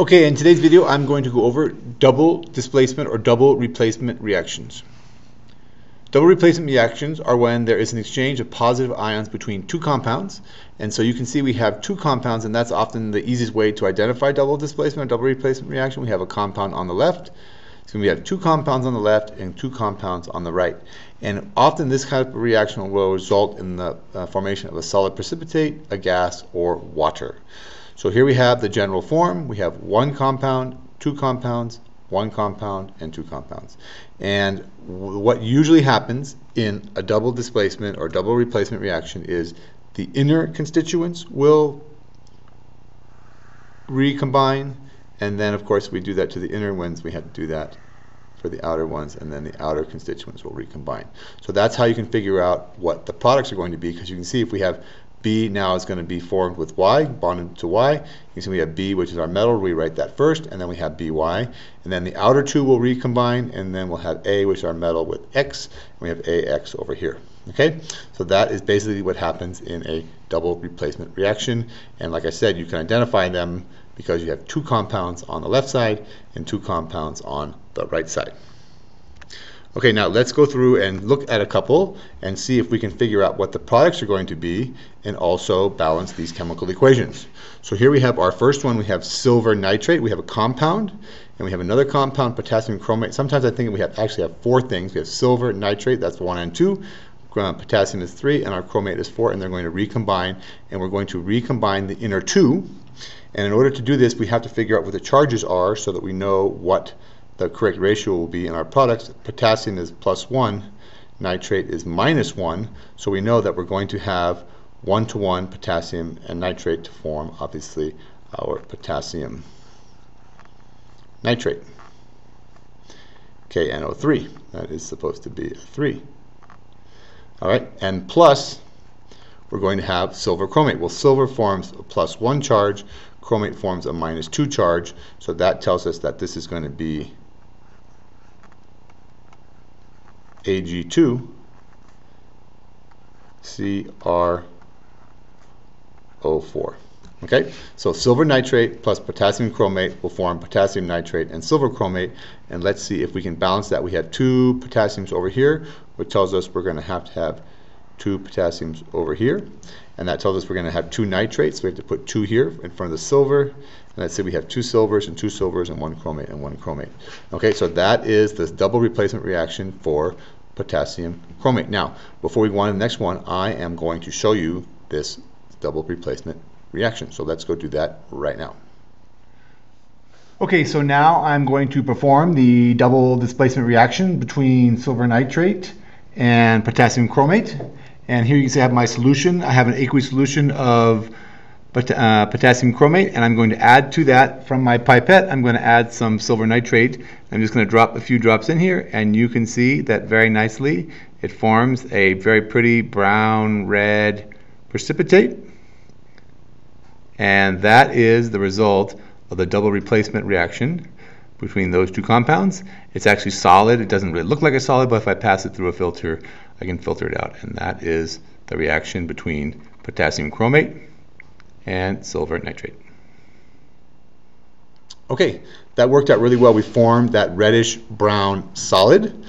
Okay, in today's video, I'm going to go over double displacement or double replacement reactions. Double replacement reactions are when there is an exchange of positive ions between two compounds. And so you can see we have two compounds, and that's often the easiest way to identify double displacement or double replacement reaction. We have a compound on the left. So we have two compounds on the left and two compounds on the right. And often this kind of reaction will result in the uh, formation of a solid precipitate, a gas, or water. So here we have the general form. We have one compound, two compounds, one compound, and two compounds. And what usually happens in a double displacement or double replacement reaction is the inner constituents will recombine, and then of course we do that to the inner ones. We have to do that for the outer ones, and then the outer constituents will recombine. So that's how you can figure out what the products are going to be, because you can see if we have B now is going to be formed with Y, bonded to Y. You see we have B, which is our metal. We write that first, and then we have BY. And then the outer two will recombine, and then we'll have A, which is our metal, with X, and we have AX over here. Okay, so that is basically what happens in a double replacement reaction. And like I said, you can identify them because you have two compounds on the left side and two compounds on the right side. Okay, now let's go through and look at a couple and see if we can figure out what the products are going to be and also balance these chemical equations. So here we have our first one, we have silver nitrate, we have a compound, and we have another compound, potassium chromate. Sometimes I think we have actually have four things. We have silver nitrate, that's one and two, uh, potassium is three, and our chromate is four, and they're going to recombine, and we're going to recombine the inner two. And in order to do this, we have to figure out what the charges are so that we know what the correct ratio will be in our products. Potassium is plus 1, nitrate is minus 1, so we know that we're going to have 1 to 1 potassium and nitrate to form, obviously, our potassium nitrate. KNO3, that is supposed to be a 3. All right, and plus, we're going to have silver chromate. Well, silver forms a plus 1 charge, chromate forms a minus 2 charge, so that tells us that this is going to be Ag2 CrO4. Okay, so silver nitrate plus potassium chromate will form potassium nitrate and silver chromate. And let's see if we can balance that. We have two potassiums over here, which tells us we're going to have to have two potassiums over here. And that tells us we're going to have two nitrates. We have to put two here in front of the silver. Let's say we have two silvers and two silvers and one chromate and one chromate. Okay, so that is this double replacement reaction for potassium chromate. Now, before we go on to the next one, I am going to show you this double replacement reaction. So let's go do that right now. Okay, so now I'm going to perform the double displacement reaction between silver nitrate and potassium chromate. And here you can see I have my solution. I have an aqueous solution of pot uh, potassium chromate, and I'm going to add to that from my pipette, I'm going to add some silver nitrate. I'm just going to drop a few drops in here, and you can see that very nicely it forms a very pretty brown red precipitate. And that is the result of the double replacement reaction between those two compounds. It's actually solid. It doesn't really look like a solid, but if I pass it through a filter, I can filter it out. And that is the reaction between potassium chromate and silver nitrate. Okay, that worked out really well. We formed that reddish brown solid.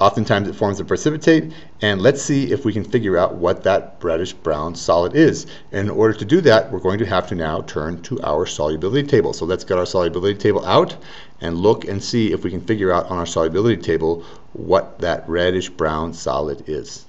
Oftentimes it forms a precipitate, and let's see if we can figure out what that reddish brown solid is. And in order to do that, we're going to have to now turn to our solubility table. So let's get our solubility table out and look and see if we can figure out on our solubility table what that reddish brown solid is.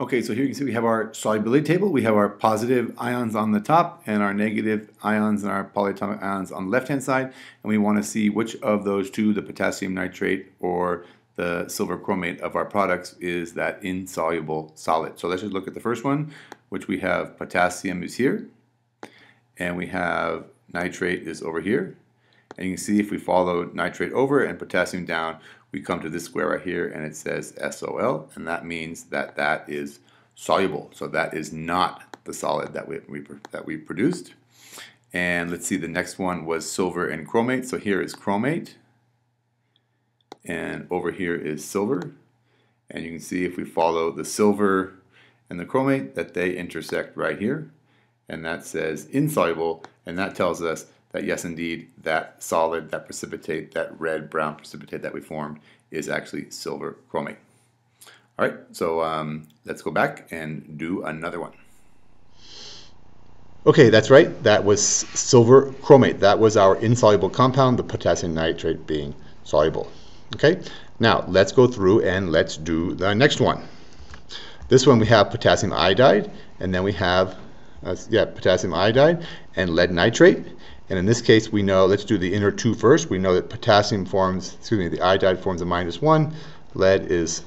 Okay, so here you can see we have our solubility table. We have our positive ions on the top and our negative ions and our polyatomic ions on the left-hand side. And we want to see which of those two, the potassium nitrate or the silver chromate of our products, is that insoluble solid. So let's just look at the first one, which we have potassium is here. And we have nitrate is over here. And you can see if we follow nitrate over and potassium down, we come to this square right here and it says SOL, and that means that that is soluble. So that is not the solid that we, we, that we produced. And let's see, the next one was silver and chromate. So here is chromate, and over here is silver. And you can see if we follow the silver and the chromate that they intersect right here. And that says insoluble, And that tells us that yes, indeed, that solid, that precipitate, that red brown precipitate that we formed is actually silver chromate. All right, so um, let's go back and do another one. Okay, that's right. That was silver chromate. That was our insoluble compound, the potassium nitrate being soluble. Okay, now let's go through and let's do the next one. This one we have potassium iodide, and then we have, uh, yeah, potassium iodide and lead nitrate. And in this case, we know, let's do the inner two first. We know that potassium forms, excuse me, the iodide forms a minus one, lead is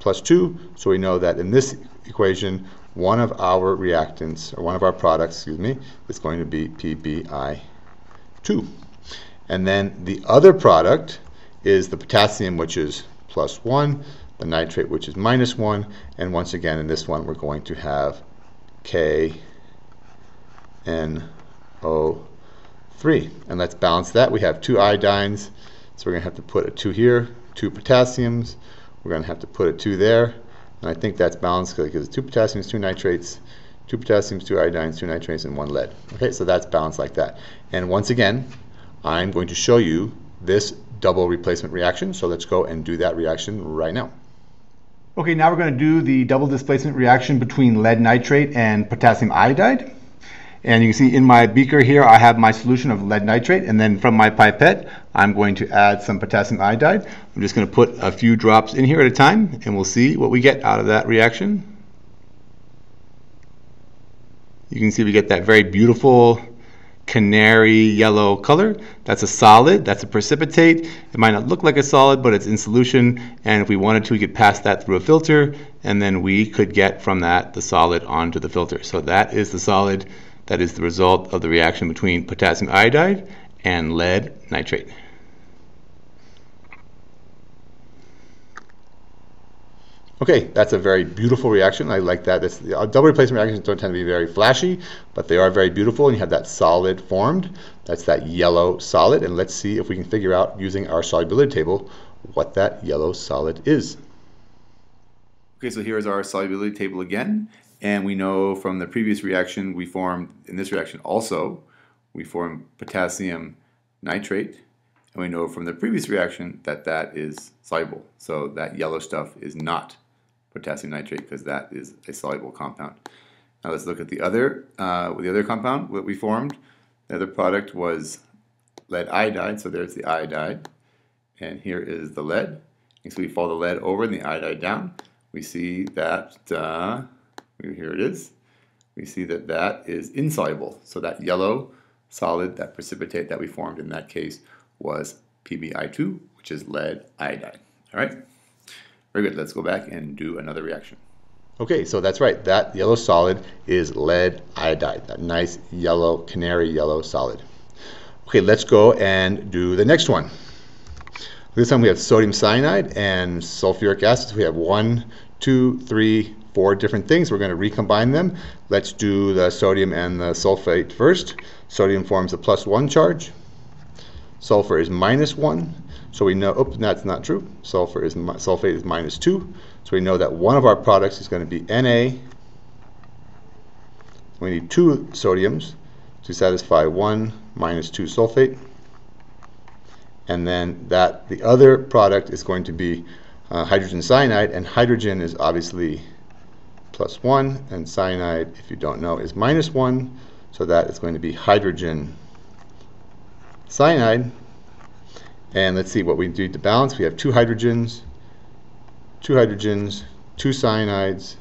plus two. So we know that in this equation, one of our reactants, or one of our products, excuse me, is going to be PBI2. And then the other product is the potassium, which is plus one, the nitrate, which is minus one, and once again, in this one, we're going to have KNO3. And let's balance that. We have two iodines, so we're going to have to put a 2 here, two potassiums. We're going to have to put a 2 there. And I think that's balanced because two potassiums, two nitrates, two potassiums, two iodines, two nitrates, and one lead. Okay, so that's balanced like that. And once again, I'm going to show you this double replacement reaction. So let's go and do that reaction right now. Okay, now we're going to do the double displacement reaction between lead nitrate and potassium iodide. And you can see in my beaker here, I have my solution of lead nitrate. And then from my pipette, I'm going to add some potassium iodide. I'm just going to put a few drops in here at a time, and we'll see what we get out of that reaction. You can see we get that very beautiful canary yellow color. That's a solid, that's a precipitate. It might not look like a solid, but it's in solution. And if we wanted to, we could pass that through a filter, and then we could get from that the solid onto the filter. So that is the solid that is the result of the reaction between potassium iodide and lead nitrate. Okay, that's a very beautiful reaction. I like that. This, uh, double replacement reactions don't tend to be very flashy, but they are very beautiful. And you have that solid formed. That's that yellow solid. And let's see if we can figure out using our solubility table what that yellow solid is. Okay, so here's our solubility table again. And we know from the previous reaction we formed, in this reaction also, we formed potassium nitrate. And we know from the previous reaction that that is soluble. So that yellow stuff is not potassium nitrate because that is a soluble compound. Now let's look at the other, uh, the other compound that we formed. The other product was lead iodide, so there's the iodide. And here is the lead. And so we follow the lead over and the iodide down. We see that uh, here it is. We see that that is insoluble. So that yellow solid, that precipitate that we formed in that case was PBI2, which is lead iodide. All right? Very good. Let's go back and do another reaction. Okay, so that's right. That yellow solid is lead iodide, that nice yellow, canary yellow solid. Okay, let's go and do the next one. This time we have sodium cyanide and sulfuric acid. We have one, two, three, four different things. We're going to recombine them. Let's do the sodium and the sulfate first. Sodium forms a plus one charge. Sulfur is minus one. So we know, oops, that's not true. Sulfur is, sulfate is minus two. So we know that one of our products is going to be Na. We need two sodiums to satisfy one minus two sulfate. And then that the other product is going to be uh, hydrogen cyanide, and hydrogen is obviously plus 1, and cyanide, if you don't know, is minus 1. So that is going to be hydrogen cyanide. And let's see what we need to balance. We have two hydrogens, two hydrogens, two cyanides.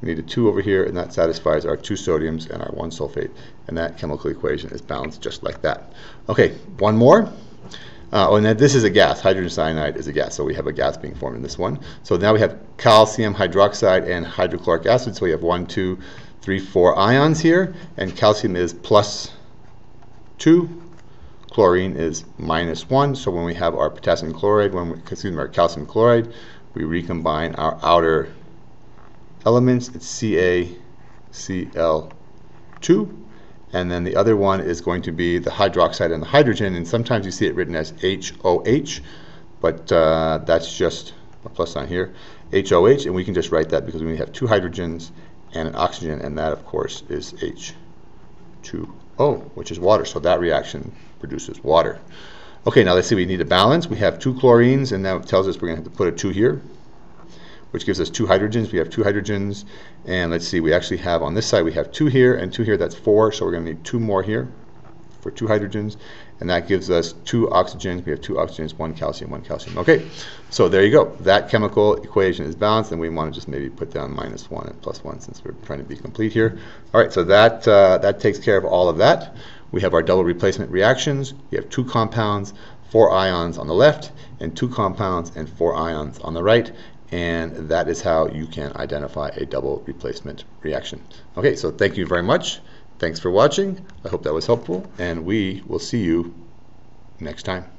We need a 2 over here, and that satisfies our two sodiums and our one sulfate. And that chemical equation is balanced just like that. Okay, one more. Uh, oh, and then this is a gas. Hydrogen cyanide is a gas, so we have a gas being formed in this one. So now we have calcium hydroxide and hydrochloric acid. So we have one, two, three, four ions here, and calcium is plus two. Chlorine is minus one. So when we have our potassium chloride, when we excuse me, our calcium chloride, we recombine our outer elements. It's CaCl2 and then the other one is going to be the hydroxide and the hydrogen, and sometimes you see it written as HOH, but uh, that's just a plus sign here, HOH, and we can just write that because we have two hydrogens and an oxygen, and that, of course, is H2O. Which is water. So that reaction produces water. Okay, now let's see, we need a balance. We have two chlorines, and that tells us we're going to have to put a 2 here, which gives us two hydrogens. We have two hydrogens, and let's see, we actually have on this side, we have two here, and two here, that's 4, so we're going to need two more here for two hydrogens, and that gives us two oxygens. We have two oxygens, one calcium, one calcium. Okay, so there you go. That chemical equation is balanced, and we want to just maybe put down minus 1 and plus 1 since we're trying to be complete here. All right, so that, uh, that takes care of all of that. We have our double replacement reactions. We have two compounds, four ions on the left, and two compounds and four ions on the right. And that is how you can identify a double replacement reaction. Okay, so thank you very much. Thanks for watching. I hope that was helpful, and we will see you next time.